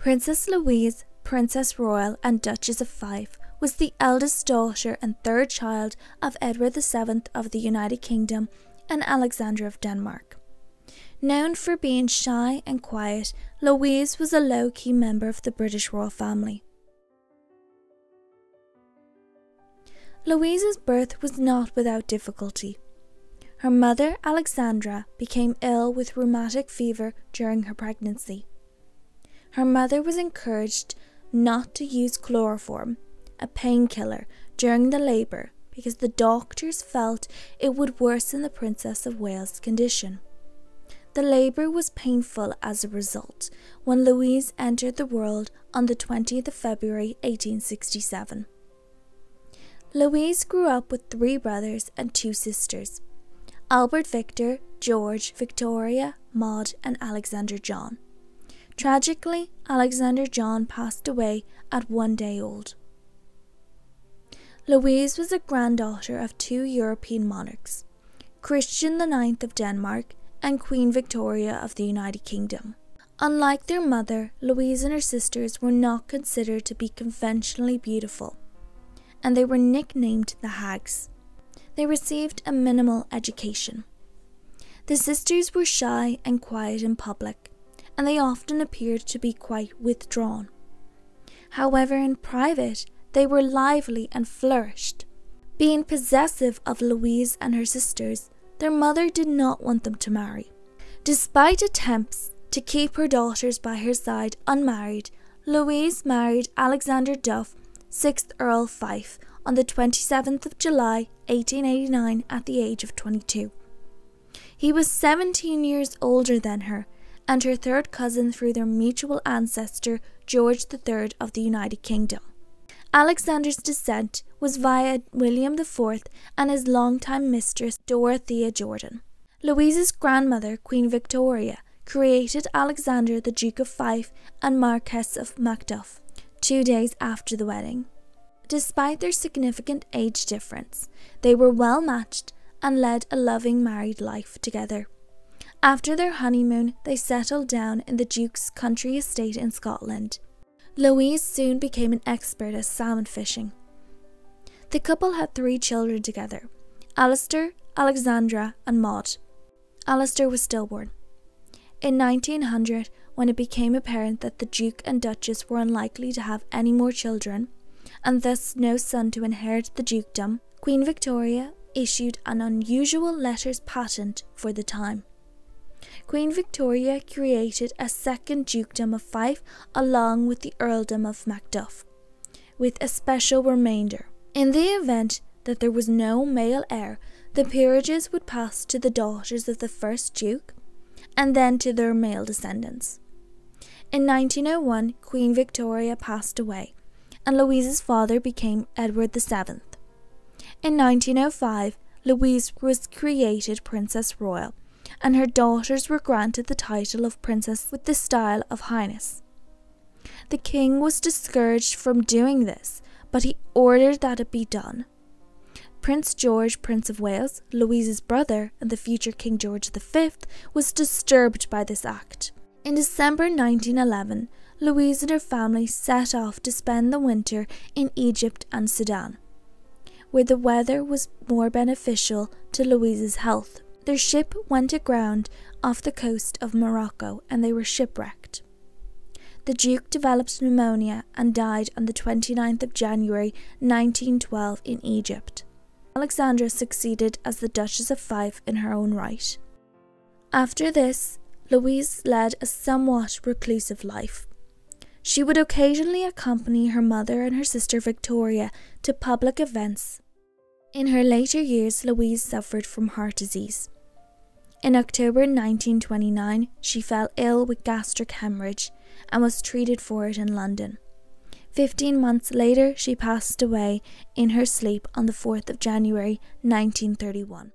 Princess Louise, Princess Royal and Duchess of Fife, was the eldest daughter and third child of Edward VII of the United Kingdom and Alexandra of Denmark. Known for being shy and quiet, Louise was a low key member of the British royal family. Louise's birth was not without difficulty. Her mother, Alexandra, became ill with rheumatic fever during her pregnancy. Her mother was encouraged not to use chloroform, a painkiller, during the labour because the doctors felt it would worsen the Princess of Wales' condition. The labour was painful as a result when Louise entered the world on the 20th of February 1867. Louise grew up with three brothers and two sisters. Albert Victor, George, Victoria, Maud, and Alexander John. Tragically, Alexander John passed away at one day old. Louise was a granddaughter of two European monarchs, Christian IX of Denmark and Queen Victoria of the United Kingdom. Unlike their mother, Louise and her sisters were not considered to be conventionally beautiful, and they were nicknamed the Hags they received a minimal education. The sisters were shy and quiet in public, and they often appeared to be quite withdrawn. However, in private, they were lively and flourished. Being possessive of Louise and her sisters, their mother did not want them to marry. Despite attempts to keep her daughters by her side unmarried, Louise married Alexander Duff, 6th Earl Fife, on the 27th of July 1889 at the age of 22. He was 17 years older than her and her third cousin through their mutual ancestor George III of the United Kingdom. Alexander's descent was via William IV and his longtime mistress Dorothea Jordan. Louise's grandmother, Queen Victoria, created Alexander the Duke of Fife and Marquess of Macduff two days after the wedding. Despite their significant age difference, they were well matched and led a loving married life together. After their honeymoon, they settled down in the Duke's country estate in Scotland. Louise soon became an expert at salmon fishing. The couple had three children together Alistair, Alexandra, and Maud. Alistair was stillborn. In 1900, when it became apparent that the Duke and Duchess were unlikely to have any more children, and thus no son to inherit the dukedom, Queen Victoria issued an unusual letters patent for the time. Queen Victoria created a second dukedom of Fife along with the earldom of Macduff, with a special remainder. In the event that there was no male heir, the peerages would pass to the daughters of the first duke and then to their male descendants. In 1901, Queen Victoria passed away, and Louise's father became Edward VII. In 1905, Louise was created Princess Royal, and her daughters were granted the title of Princess with the style of Highness. The king was discouraged from doing this, but he ordered that it be done. Prince George, Prince of Wales, Louise's brother, and the future King George V, was disturbed by this act. In December 1911, Louise and her family set off to spend the winter in Egypt and Sudan, where the weather was more beneficial to Louise's health. Their ship went aground off the coast of Morocco and they were shipwrecked. The Duke developed pneumonia and died on the 29th of January 1912 in Egypt. Alexandra succeeded as the Duchess of Fife in her own right. After this, Louise led a somewhat reclusive life. She would occasionally accompany her mother and her sister Victoria to public events. In her later years, Louise suffered from heart disease. In October 1929, she fell ill with gastric hemorrhage and was treated for it in London. Fifteen months later, she passed away in her sleep on the 4th of January 1931.